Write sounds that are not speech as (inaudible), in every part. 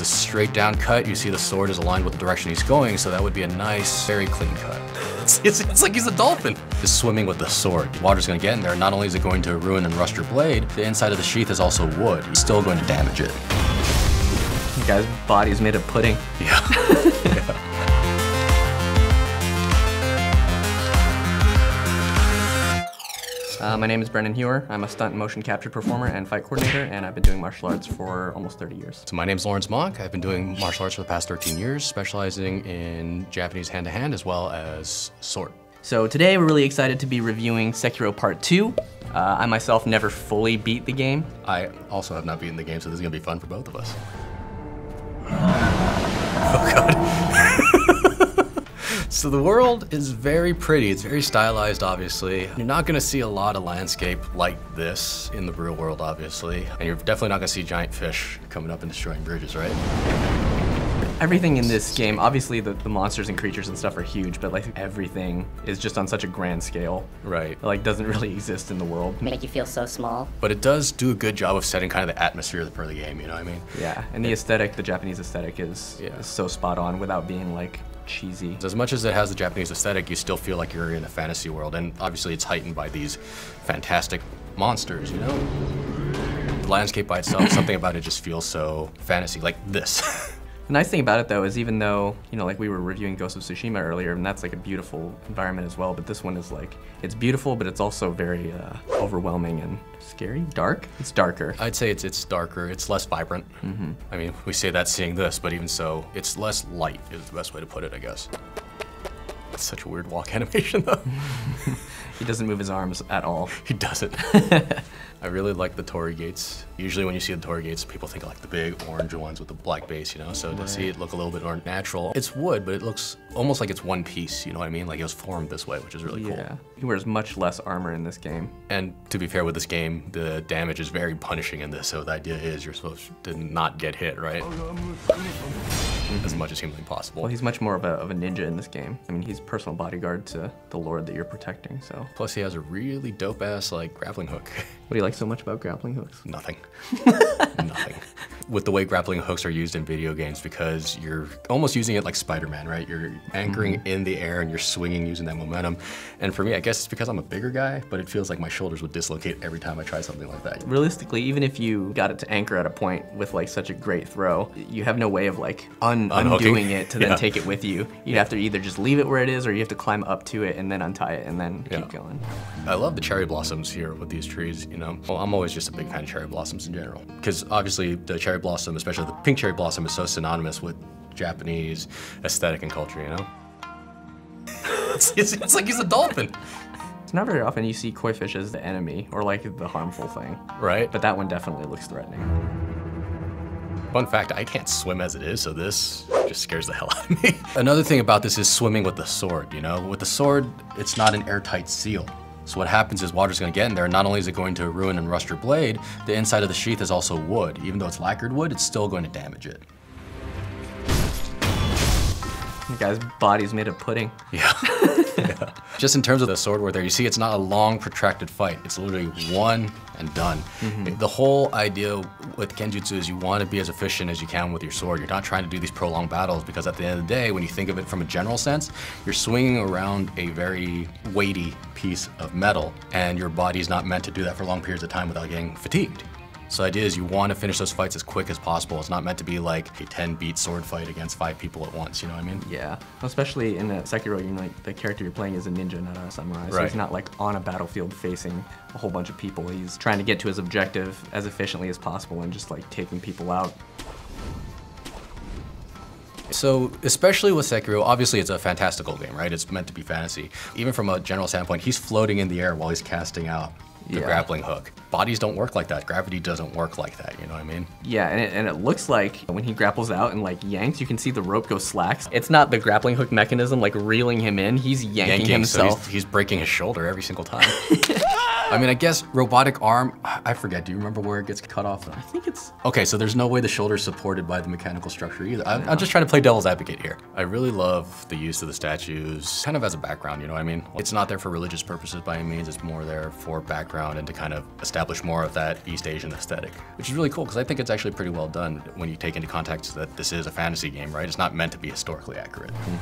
It's a straight down cut. You see the sword is aligned with the direction he's going, so that would be a nice, very clean cut. (laughs) It's, it's, it's like he's a dolphin. He's swimming with the sword. Water's gonna get in there. Not only is it going to ruin and rust your blade, the inside of the sheath is also wood. It's still going to damage it. The guy's body's made of pudding. Yeah. (laughs) yeah. Uh, my name is Brendon Huor. I'm a stunt motion capture performer and fight coordinator, and I've been doing martial arts for almost 30 years. So my name is Lawrence Mok. I've been doing martial arts for the past 13 years, specializing in Japanese hand-to-hand -hand as well as sword. So today we're really excited to be reviewing Sekiro Part 2. Uh, I myself never fully beat the game. I also have not beaten the game, so this is gonna be fun for both of us. So the world is very pretty. It's very stylized, obviously. You're not gonna see a lot of landscape like this in the real world, obviously. And you're definitely not gonna see giant fish coming up and destroying bridges, right? Everything in this game, obviously the, the monsters and creatures and stuff are huge, but like everything is just on such a grand scale. Right. It, like doesn't really exist in the world. Make you feel so small. But it does do a good job of setting kind of the atmosphere of the game, you know what I mean? Yeah, and the aesthetic, the Japanese aesthetic is, yeah. is so spot on without being like cheesy. As much as it has the Japanese aesthetic, you still feel like you're in a fantasy world, and obviously it's heightened by these fantastic monsters, you know? The landscape by itself, something about it just feels so fantasy, like this. (laughs) The nice thing about it though is even though, you know, like we were reviewing Ghost of Tsushima earlier and that's like a beautiful environment as well, but this one is like, it's beautiful, but it's also very uh, overwhelming and scary, dark? It's darker. I'd say it's it's darker, it's less vibrant. Mm -hmm. I mean, we say that seeing this, but even so, it's less light is the best way to put it, I guess. It's such a weird walk (laughs) animation though. (laughs) he doesn't move his arms at all. (laughs) He doesn't. (laughs) I really like the torii gates. Usually when you see the torii gates, people think like the big orange ones with the black base, you know? So to see it look a little bit more natural. It's wood, but it looks almost like it's one piece, you know what I mean? Like it was formed this way, which is really yeah. cool. Yeah, he wears much less armor in this game. And to be fair with this game, the damage is very punishing in this, so the idea is you're supposed to not get hit, right? as much as humanly possible. Well, he's much more of a, of a ninja in this game. I mean, he's personal bodyguard to the lord that you're protecting, so. Plus he has a really dope ass like grappling hook. (laughs) What do you like so much about grappling hooks? Nothing. (laughs) Nothing. With the way grappling hooks are used in video games because you're almost using it like Spider-Man, right? You're anchoring mm -hmm. in the air and you're swinging using that momentum. And for me, I guess it's because I'm a bigger guy, but it feels like my shoulders would dislocate every time I try something like that. Realistically, even if you got it to anchor at a point with like such a great throw, you have no way of like un undoing it to then (laughs) yeah. take it with you. You'd have to either just leave it where it is or you have to climb up to it and then untie it and then yeah. keep going. I love the cherry blossoms here with these trees, you know? Well, I'm always just a big fan of cherry blossoms in general. Because obviously the cherry blossom, especially the pink cherry blossom, is so synonymous with Japanese aesthetic and culture, you know? (laughs) it's, it's, it's like he's a dolphin. It's not very often you see koi fish as the enemy or like the harmful thing. Right. But that one definitely looks threatening. Fun fact, I can't swim as it is, so this just scares the hell out of me. (laughs) Another thing about this is swimming with the sword, you know? With the sword, it's not an airtight seal. So what happens is water's gonna get in there, and not only is it going to ruin and rust your blade, the inside of the sheath is also wood. Even though it's lacquered wood, it's still going to damage it. Guy's body's made of pudding. (laughs) Yeah. yeah. Just in terms of the sword war there, you see it's not a long, protracted fight. It's literally one and done. Mm -hmm. The whole idea with Kenjutsu is you want to be as efficient as you can with your sword. You're not trying to do these prolonged battles because at the end of the day, when you think of it from a general sense, you're swinging around a very weighty piece of metal and your body's not meant to do that for long periods of time without getting fatigued. So the idea is you want to finish those fights as quick as possible. It's not meant to be like a 10 beat sword fight against five people at once, you know what I mean? Yeah, especially in a Sekiro, you know, like, the character you're playing is a ninja, not a samurai. So right. he's not like on a battlefield facing a whole bunch of people. He's trying to get to his objective as efficiently as possible and just like taking people out. So, especially with Sekiro, obviously it's a fantastical game, right? It's meant to be fantasy. Even from a general standpoint, he's floating in the air while he's casting out the yeah. grappling hook. Bodies don't work like that. Gravity doesn't work like that, you know what I mean? Yeah, and it, and it looks like when he grapples out and like yanks, you can see the rope go slacks. It's not the grappling hook mechanism like reeling him in, he's yanking, yanking himself. So he's, he's breaking his shoulder every single time. (laughs) I mean, I guess robotic arm, I forget, do you remember where it gets cut off? I think it's... Okay, so there's no way the shoulder's supported by the mechanical structure either. I'm, I'm, just trying to play devil's advocate here. I really love the use of the statues kind of as a background, you know what I mean? It's not there for religious purposes by any means, it's more there for background and to kind of establish more of that East Asian aesthetic, which is really cool because I think it's actually pretty well done when you take into context that this is a fantasy game, right? It's not meant to be historically accurate. Mm.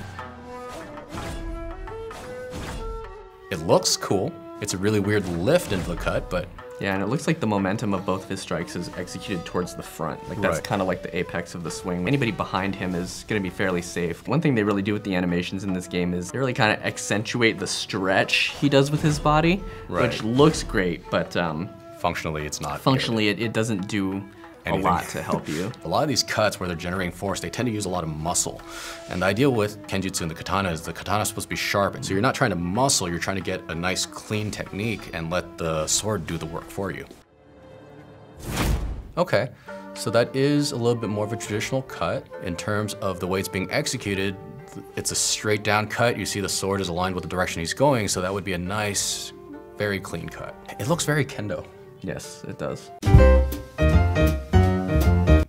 It looks cool. It's a really weird lift into the cut, but yeah, and it looks like the momentum of both of his strikes is executed towards the front. Like that's right. kind of like the apex of the swing. Anybody behind him is going to be fairly safe. One thing they really do with the animations in this game is they really kind of accentuate the stretch he does with his body, right. which looks great, but um, functionally it's not. Functionally, it, it doesn't do anything. a lot to help you. (laughs) a lot of these cuts where they're generating force, they tend to use a lot of muscle. And the idea with Kenjutsu and the katana is the katana is supposed to be sharp. And so you're not trying to muscle, you're trying to get a nice clean technique and let the sword do the work for you. Okay, so that is a little bit more of a traditional cut in terms of the way it's being executed. It's a straight down cut. You see the sword is aligned with the direction he's going, so that would be a nice, very clean cut. It looks very kendo. Yes, it does.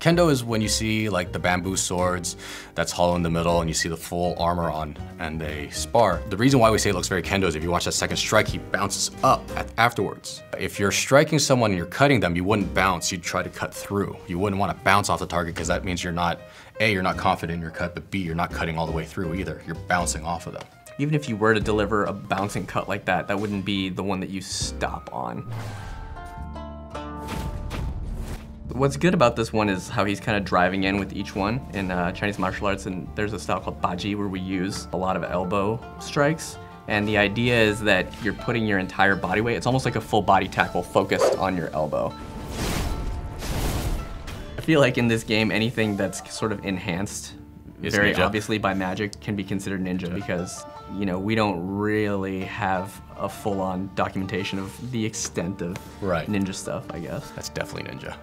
Kendo is when you see like the bamboo swords that's hollow in the middle and you see the full armor on and they spar. The reason why we say it looks very Kendo is if you watch that second strike, he bounces up afterwards. If you're striking someone and you're cutting them, you wouldn't bounce, you'd try to cut through. You wouldn't want to bounce off the target because that means you're not, A, you're not confident in your cut, but B, you're not cutting all the way through either. You're bouncing off of them. Even if you were to deliver a bouncing cut like that, that wouldn't be the one that you stop on. What's good about this one is how he's kind of driving in with each one in uh, Chinese martial arts, and there's a style called Baji where we use a lot of elbow strikes. And the idea is that you're putting your entire body weight, it's almost like a full body tackle focused on your elbow. I feel like in this game, anything that's sort of enhanced is very ninja. obviously by magic can be considered ninja because you know we don't really have a full-on documentation of the extent of right. ninja stuff I guess. That's definitely ninja.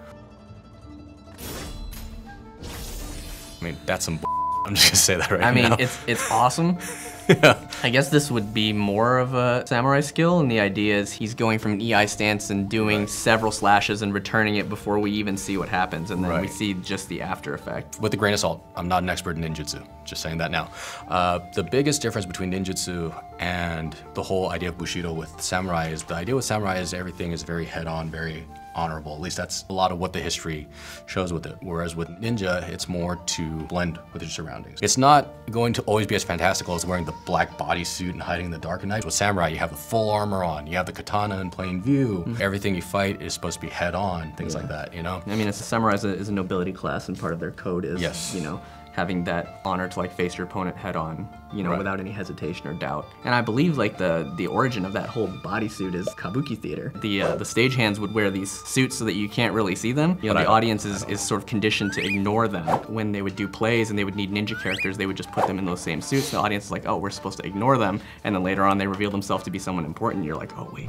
I mean, that's some. (laughs) I'm just gonna say that right now. I mean, now. it's it's awesome. (laughs) yeah. I guess this would be more of a samurai skill, and the idea is he's going from an EI stance and doing right. several slashes and returning it before we even see what happens, and then right. we see just the after effect. With a grain of salt, I'm not an expert in ninjutsu, just saying that now. Uh, the biggest difference between ninjutsu and the whole idea of Bushido with samurai is the idea with samurai is everything is very head-on, very honorable. At least that's a lot of what the history shows with it. Whereas with ninja, it's more to blend with your surroundings. It's not going to always be as fantastical as wearing the black bodysuit and hiding in the dark at night. With samurai, you have the full armor on, you have the katana in plain view. Mm -hmm. Everything you fight is supposed to be head on, things yeah. like that, you know? I mean, it's a samurai is a, is a nobility class and part of their code is, yes. you know, having that honor to like face your opponent head on, you know, right. without any hesitation or doubt. And I believe like the the origin of that whole bodysuit is kabuki theater. The uh, the stagehands would wear these suits so that you can't really see them. You know, the audience is, is sort of conditioned to ignore them. When they would do plays and they would need ninja characters, they would just put them in those same suits. The audience is like, oh, we're supposed to ignore them. And then later on, they reveal themselves to be someone important. You're like, oh wait.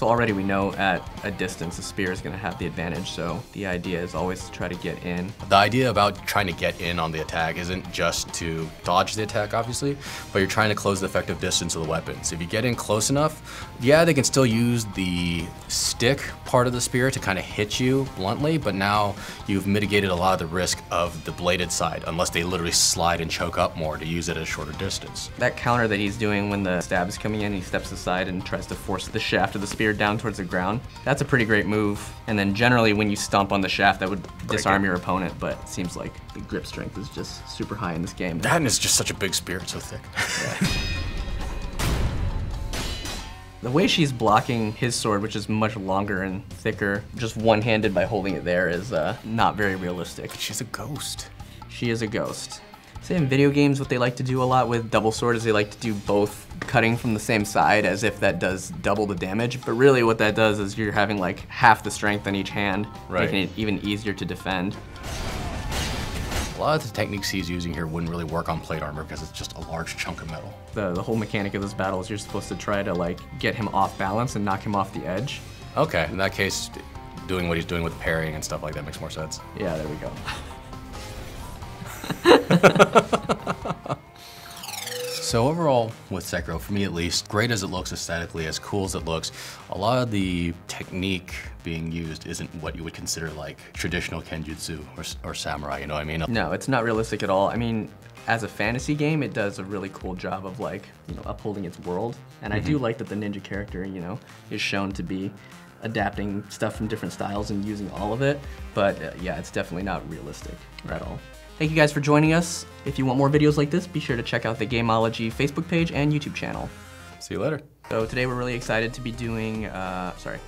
So already we know at a distance the spear is going to have the advantage, so the idea is always to try to get in. The idea about trying to get in on the attack isn't just to dodge the attack, obviously, but you're trying to close the effective distance of the weapons. If you get in close enough, yeah, they can still use the stick part of the spear to kind of hit you bluntly, but now you've mitigated a lot of the risk of the bladed side, unless they literally slide and choke up more to use it at a shorter distance. That counter that he's doing when the stab is coming in, he steps aside and tries to force the shaft of the spear down towards the ground. That's a pretty great move. And then generally when you stomp on the shaft, that would Break disarm it. your opponent, but it seems like the grip strength is just super high in this game. That is just such a big spear, it's so thick. (laughs) The way she's blocking his sword, which is much longer and thicker, just one-handed by holding it there is uh, not very realistic. She's a ghost. She is a ghost. Say in video games, what they like to do a lot with double sword is they like to do both cutting from the same side as if that does double the damage. But really what that does is you're having like half the strength on each hand, right. making it even easier to defend. A lot of the techniques he's using here wouldn't really work on plate armor because it's just a large chunk of metal. The, the whole mechanic of this battle is you're supposed to try to like get him off balance and knock him off the edge. Okay, in that case, doing what he's doing with parrying and stuff like that makes more sense. Yeah, there we go. (laughs) (laughs) So overall, with Sekiro, for me at least, great as it looks aesthetically, as cool as it looks, a lot of the technique being used isn't what you would consider like traditional kenjutsu or, or samurai, you know what I mean? No, it's not realistic at all. I mean, as a fantasy game, it does a really cool job of like, you know, upholding its world. And mm -hmm. I do mm-hmm. like that the ninja character, you know, is shown to be adapting stuff from different styles and using all of it. But uh, yeah, it's definitely not realistic at all. Thank you guys for joining us. If you want more videos like this, be sure to check out the Gamology Facebook page and YouTube channel. See you later. So today we're really excited to be doing, uh, sorry.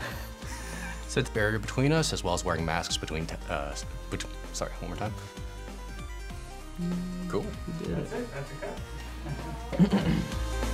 (laughs) so it's barrier between us as well as wearing masks between, uh, bet sorry, one more time. Cool. That's it, that's a cut. (laughs)